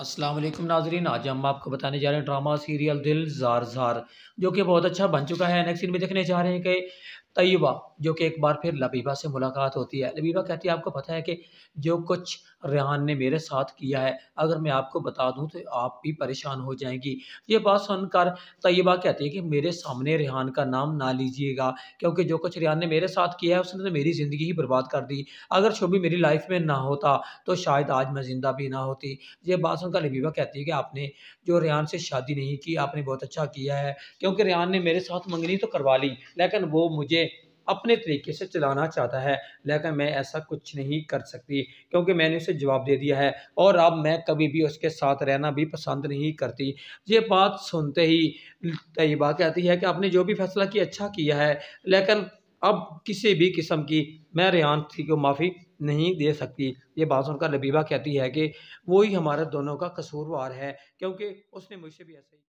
अस्सलाम वालेकुम नाजरीन। आज हम आपको बताने जा रहे हैं ड्रामा सीरियल दिल जार जार, जो कि बहुत अच्छा बन चुका है। नेक्स्ट में देखने जा रहे हैं कि तय्यबा, जो कि एक बार फिर लबीबा से मुलाकात होती है। लबीबा कहती है, आपको पता है कि जो कुछ रेहान ने मेरे साथ किया है, अगर मैं आपको बता दूँ तो आप भी परेशान हो जाएँगी। ये बात सुनकर तय्यबा कहती है कि मेरे सामने रेहान का नाम ना लीजिएगा, क्योंकि जो कुछ रेहान ने मेरे साथ किया है, उसने तो मेरी ज़िंदगी ही बर्बाद कर दी। अगर शोभी मेरी लाइफ में ना होता तो शायद आज मैं ज़िंदा भी ना होती। ये बात सुनकर लबीबा कहती है कि आपने जो रेहान से शादी नहीं की, आपने बहुत अच्छा किया है, क्योंकि रेहान ने मेरे साथ मंगनी तो करवा ली, लेकिन वो मुझे अपने तरीके से चलाना चाहता है। लेकिन मैं ऐसा कुछ नहीं कर सकती, क्योंकि मैंने उसे जवाब दे दिया है और अब मैं कभी भी उसके साथ रहना भी पसंद नहीं करती। ये बात सुनते ही तयबा कहती है कि आपने जो भी फैसला किया अच्छा किया है, लेकिन अब किसी भी किस्म की मैं रेहान थी को माफ़ी नहीं दे सकती। ये बात सुनकर लबीबा कहती है कि वही हमारे दोनों का कसूरवार है, क्योंकि उसने मुझसे भी ऐसा ही